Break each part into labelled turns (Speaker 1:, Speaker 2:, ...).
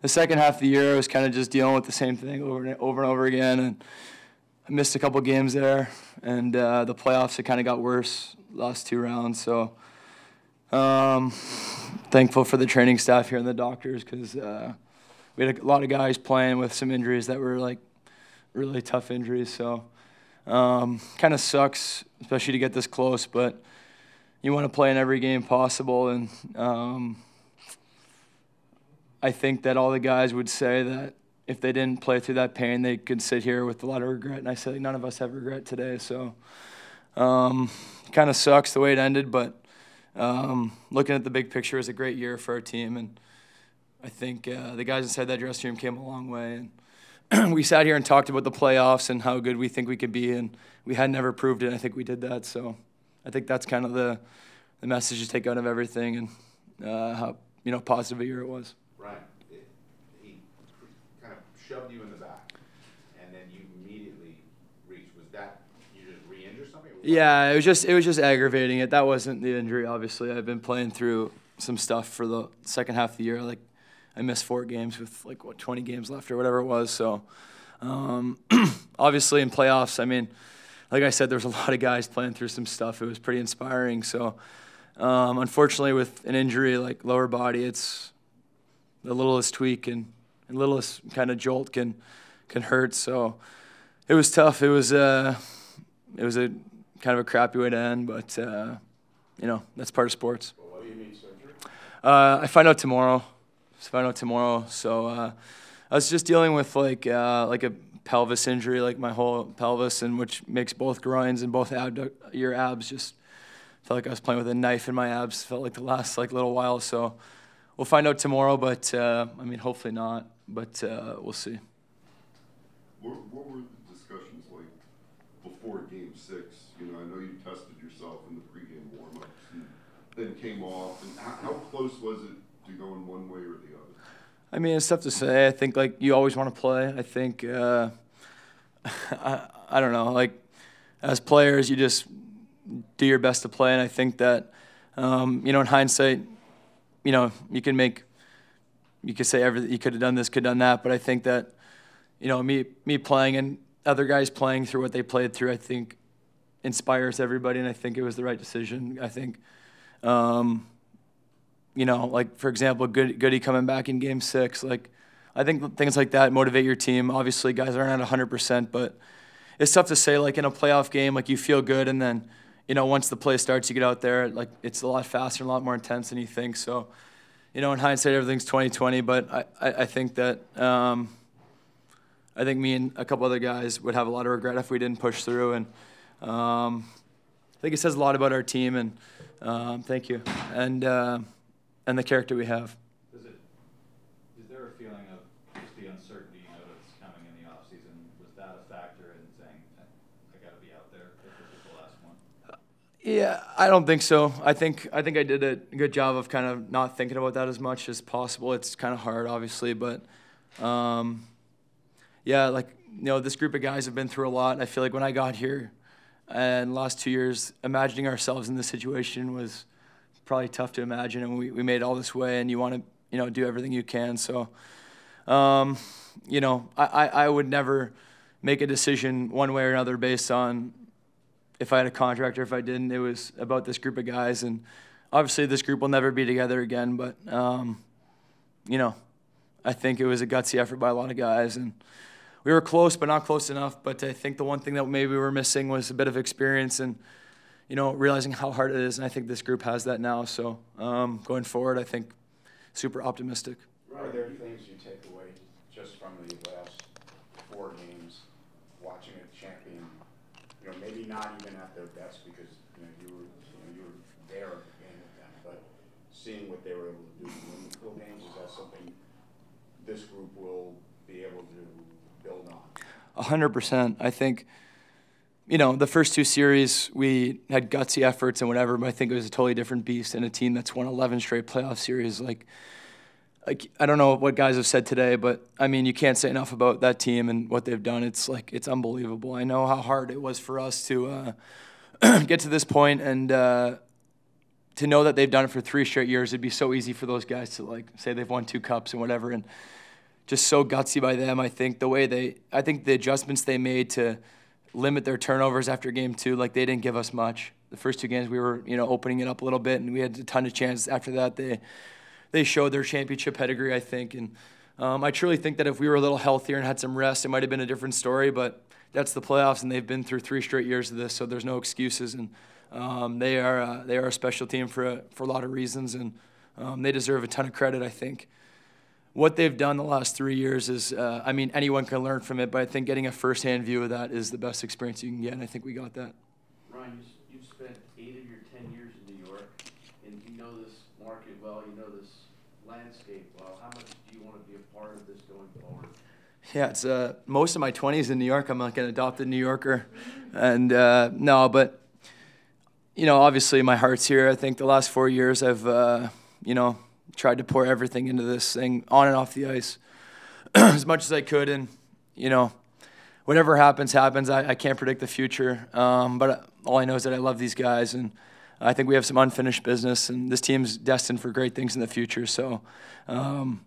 Speaker 1: the second half of the year, I was kind of just dealing with the same thing over and over and over again, and I missed a couple games there, and uh, the playoffs it kind of got worse last two rounds. So, um, thankful for the training staff here and the doctors because uh, we had a lot of guys playing with some injuries that were like really tough injuries. So, um, kind of sucks, especially to get this close, but you want to play in every game possible, and um, I think that all the guys would say that if they didn't play through that pain, they could sit here with a lot of regret. And I say none of us have regret today, so um, kind of sucks the way it ended. But um, looking at the big picture, it was a great year for our team, and I think uh, the guys inside that dressing room came a long way. And we sat here and talked about the playoffs and how good we think we could be, and we had never proved it. I think we did that, so. I think that's kind of the, the message to take out of everything and uh, how you know positive a year it was.
Speaker 2: Ryan, it, he kind of shoved you in the back, and then you immediately reached. Was that you just re-injured something?
Speaker 1: Yeah, it was just it was just aggravating it. That wasn't the injury. Obviously, I've been playing through some stuff for the second half of the year. Like I missed four games with like what 20 games left or whatever it was. So um, obviously in playoffs, I mean like I said, there was a lot of guys playing through some stuff. It was pretty inspiring. So, um, unfortunately, with an injury like lower body, it's the littlest tweak and, and littlest kind of jolt can can hurt. So, it was tough. It was uh, it was a kind of a crappy way to end, but uh, you know that's part of sports.
Speaker 2: what do you mean surgery?
Speaker 1: Uh, I find out tomorrow. I find out tomorrow. So uh, I was just dealing with like uh, like a pelvis injury, like my whole pelvis, and which makes both groins and both abdu- your abs just felt like I was playing with a knife in my abs. Felt like the last like little while. So we'll find out tomorrow, but uh, I mean, hopefully not. But uh, we'll see.
Speaker 3: What, what were the discussions like before Game Six? You know, I know you tested yourself in the pregame warmups, and then came off. And how, how close was it to going one way or the other?
Speaker 1: I mean, it's tough to say. I think like you always want to play. I think uh, I, I don't know. Like as players, you just do your best to play, and I think that um, you know, in hindsight, you know, you can make you could say everything. You could have done this, could have done that, but I think that you know, me me playing and other guys playing through what they played through, I think inspires everybody, and I think it was the right decision. I think. Um, you know, like for example, Good, Goody coming back in Game Six. Like, I think things like that motivate your team. Obviously, guys aren't at 100%, but it's tough to say. Like in a playoff game, like you feel good, and then you know once the play starts, you get out there, like it's a lot faster and a lot more intense than you think. So, you know, in hindsight, everything's 2020. But I, I, I think that um, I think me and a couple other guys would have a lot of regret if we didn't push through, and um, I think it says a lot about our team. And um, thank you. And uh, and the character we have.
Speaker 4: Is it? Is there a feeling of just the uncertainty you know that's coming in the off season? Was that a factor in saying I got to be out there if this is the last one?
Speaker 1: Yeah, I don't think so. I think I think I did a good job of kind of not thinking about that as much as possible. It's kind of hard, obviously, but um, yeah, like you know, this group of guys have been through a lot. I feel like when I got here, and last two years, imagining ourselves in this situation was probably tough to imagine. And we, we made all this way, and you want to you know do everything you can. So, um, you know, I, I, I would never make a decision one way or another based on if I had a contract or if I didn't. It was about this group of guys, and obviously this group will never be together again. But um, you know, I think it was a gutsy effort by a lot of guys, and we were close, but not close enough. But I think the one thing that maybe we were missing was a bit of experience and you know, realizing how hard it is, and I think this group has that now. So um, going forward, I think super optimistic.
Speaker 5: Are there things you take away just from the last four games, watching a champion, you know, maybe not even at their best because you know you were you, know, you were there at the game with them, but seeing what they were able to do in meaningful games is that something this group will be able to build on?
Speaker 1: Hundred percent. I think you know, the first two series we had gutsy efforts and whatever, but I think it was a totally different beast and a team that's won 11 straight playoff series. Like, like I don't know what guys have said today, but I mean, you can't say enough about that team and what they've done. It's like it's unbelievable. I know how hard it was for us to uh, get to this point and uh, to know that they've done it for three straight years. It'd be so easy for those guys to like say they've won two cups and whatever, and just so gutsy by them. I think the way they, I think the adjustments they made to limit their turnovers after game two, like they didn't give us much. The first two games we were, you know, opening it up a little bit, and we had a ton of chances. After that, they they showed their championship pedigree, I think, and um, I truly think that if we were a little healthier and had some rest, it might have been a different story. But that's the playoffs, and they've been through three straight years of this, so there's no excuses. And um, they are uh, they are a special team for a, for a lot of reasons, and um, they deserve a ton of credit. I think what they've done the last three years is, uh, I mean, anyone can learn from it, but I think getting a firsthand view of that is the best experience you can get, and I think we got that.
Speaker 6: Ryan, you've spent eight of your ten years in New York, and you know this market well, you know this landscape well. How much do you want to be a part of this going forward?
Speaker 1: Yeah, it's uh, most of my 20s in New York. I'm like an adopted New Yorker. And uh, no, but, you know, obviously my heart's here. I think the last four years I've, uh, you know, tried to pour everything into this thing on and off the ice as much as I could. And, you know, whatever happens, happens. I, I can't predict the future. Um, but all I know is that I love these guys. And I think we have some unfinished business. And this team's destined for great things in the future. So, um,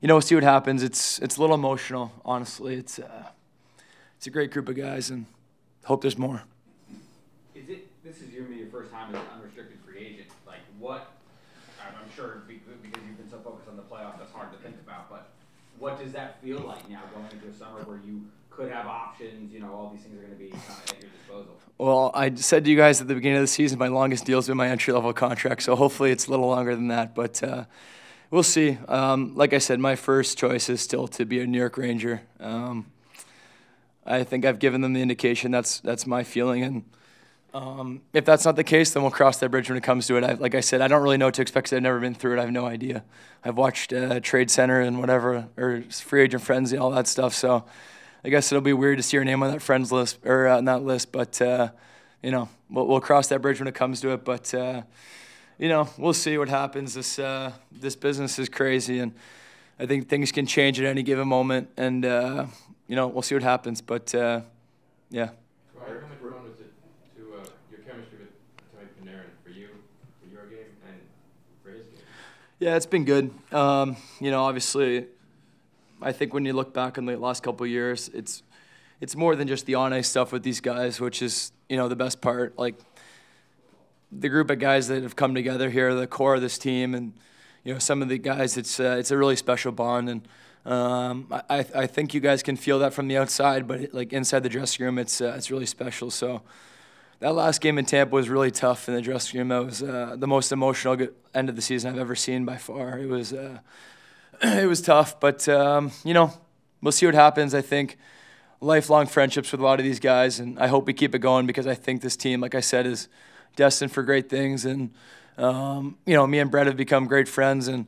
Speaker 1: you know, we'll see what happens. It's it's a little emotional, honestly. It's uh, it's a great group of guys, and hope there's more.
Speaker 7: Is it, this is gonna be your first time as an unrestricted free agent, like what, I'm, I'm sure because you've been so focused on the playoffs, that's hard to think about, but what does that feel like now going into a summer where you could have options, you know, all these things are gonna be kind of at your disposal?
Speaker 1: Well, I said to you guys at the beginning of the season, my longest deal's been my entry level contract, so hopefully it's a little longer than that. But uh, we'll see. Um, like I said, my first choice is still to be a New York Ranger. Um, I think I've given them the indication that's that's my feeling, and um, if that's not the case, then we'll cross that bridge when it comes to it. I, like I said, I don't really know what to expect 'cause I've never been through it. I have no idea. I've watched uh, Trade Center and whatever, or Free Agent Frenzy, all that stuff. So I guess it'll be weird to see your name on that friends list or uh, on that list, but uh, you know, we'll, we'll cross that bridge when it comes to it. But uh, you know, we'll see what happens. This uh, this business is crazy, and I think things can change at any given moment. And uh, you know, we'll see what happens. But uh, yeah.
Speaker 8: Ryan, how much fun was it to, your chemistry with Artemi Panarin for you, for your game, and for his game?
Speaker 1: Yeah, it's been good. Um, you know, obviously, I think when you look back on the last couple years, it's it's more than just the on ice stuff with these guys, which is you know the best part. Like the group of guys that have come together here, the core of this team, and you know some of the guys. It's uh, it's a really special bond, and um, I I I think you guys can feel that from the outside, but like inside the dressing room, it's uh, it's really special. So that last game in Tampa was really tough in the dressing room. That was uh, the most emotional end of the season I've ever seen by far. It was uh, it was tough, but um, you know we'll see what happens. I think lifelong friendships with a lot of these guys, and I hope we keep it going because I think this team, like I said, is destined for great things. And um, you know, me and Bread have become great friends, and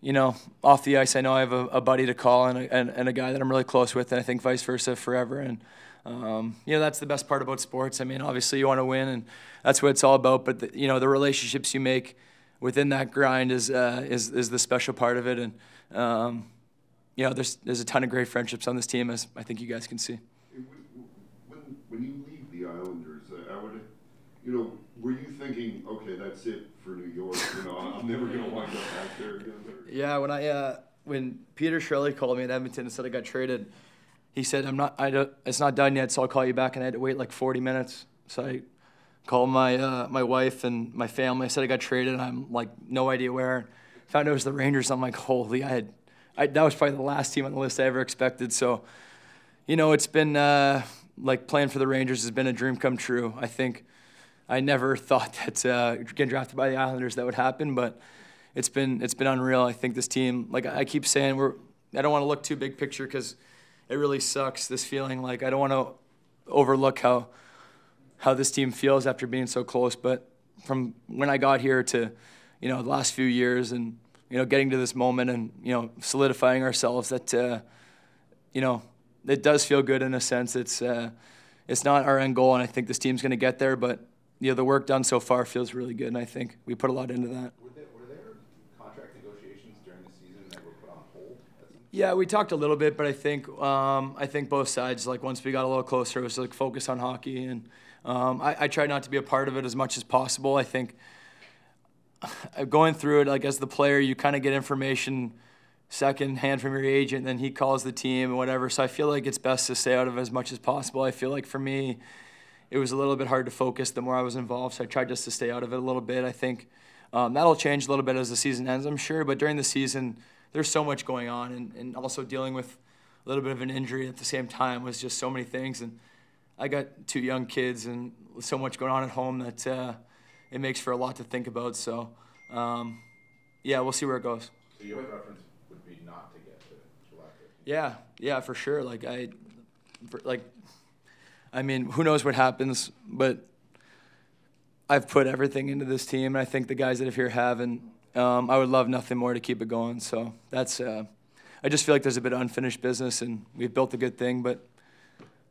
Speaker 1: you know, off the ice, I know I have a, a buddy to call and a, and, and a guy that I'm really close with, and I think vice versa forever. And um, you know, that's the best part about sports. I mean, obviously you want to win, and that's what it's all about. But the, you know, the relationships you make within that grind is uh, is is the special part of it. And um, you know, there's there's a ton of great friendships on this team, as I think you guys can see.
Speaker 3: When, when- when you leave the Islanders, uh, I would, you know, were you thinking, okay, that's it for New York, you know, I'm never gonna wind up back there again?
Speaker 1: Yeah, when I uh, when Peter Chiarelli called me in Edmonton and said I got traded, he said I'm not I don't, it's not done yet, so I'll call you back. And I had to wait like 40 minutes. So I called my uh, my wife and my family. I said I got traded. and I'm like no idea where. Found out it was the Rangers. I'm like holy, I had I, that was probably the last team on the list I ever expected. So, you know, it's been uh, like playing for the Rangers has been a dream come true. I think I never thought that uh, getting drafted by the Islanders that would happen, but it's been it's been unreal. I think this team, like I keep saying, we're I don't want to look too big picture because it really sucks. This feeling like I don't want to overlook how how this team feels after being so close. But from when I got here to you know the last few years and you know getting to this moment and you know solidifying ourselves that uh, you know it does feel good in a sense. It's uh, it's not our end goal, and I think this team's going to get there. But you know the work done so far feels really good, and I think we put a lot into that.
Speaker 2: Were there, were there contract negotiations during the season that were put on hold?
Speaker 1: Yeah, we talked a little bit, but I think um, I think both sides like once we got a little closer, it was like focus on hockey, and um, I, I tried not to be a part of it as much as possible. I think going through it, like as the player, you kind of get information second hand from your agent, then he calls the team and whatever. So I feel like it's best to stay out of as much as possible. I feel like for me, it was a little bit hard to focus the more I was involved. So I tried just to stay out of it a little bit. I think um, that'll change a little bit as the season ends, I'm sure. But during the season, there's so much going on, and, and also dealing with a little bit of an injury at the same time was just so many things. And I got two young kids and so much going on at home that uh, it makes for a lot to think about. So, um, yeah, we'll see where it goes.
Speaker 2: So your preference would be not to get to July fifteenth?
Speaker 1: Yeah, yeah, for sure. Like I, for, like, I mean, who knows what happens, but I've put everything into this team, and I think the guys that are here have, and um, I would love nothing more to keep it going. So that's, uh, I just feel like there's a bit of unfinished business, and we've built a good thing, but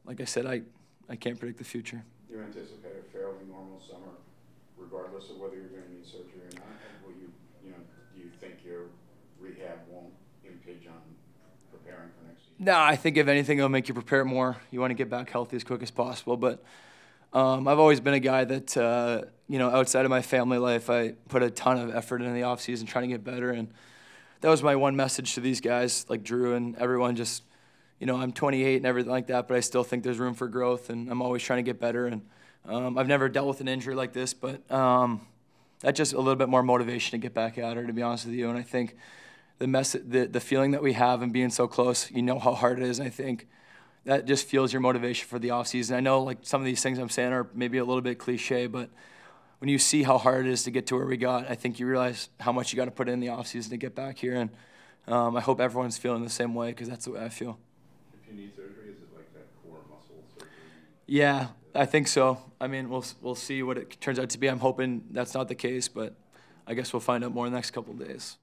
Speaker 1: like I said, I, I can't predict the future.
Speaker 5: You anticipate a fairly normal summer, regardless of whether you're gonna need surgery or not? Will you, you know, do you think your rehab won't impinge on preparing for next season?
Speaker 1: No, I think if anything, it'll make you prepare more. You want to get back healthy as quick as possible. But um, I've always been a guy that, uh, you know, outside of my family life, I put a ton of effort into the offseason trying to get better. And that was my one message to these guys, like Drew and everyone. Just, you know, I'm 28 and everything like that, but I still think there's room for growth, and I'm always trying to get better. And um, I've never dealt with an injury like this, but um, that's just a little bit more motivation to get back at her, to be honest with you. And I think the mess, the, the feeling that we have and being so close, you know how hard it is. And I think that just fuels your motivation for the offseason. I know like some of these things I'm saying are maybe a little bit cliche, but when you see how hard it is to get to where we got, I think you realize how much you got to put in the offseason to get back here. And um, I hope everyone's feeling the same way because that's the way I feel.
Speaker 2: If you need surgery, is it like that core muscle surgery?
Speaker 1: Yeah, I think so. I mean, we'll we'll see what it turns out to be. I'm hoping that's not the case, but I guess we'll find out more in the next couple days.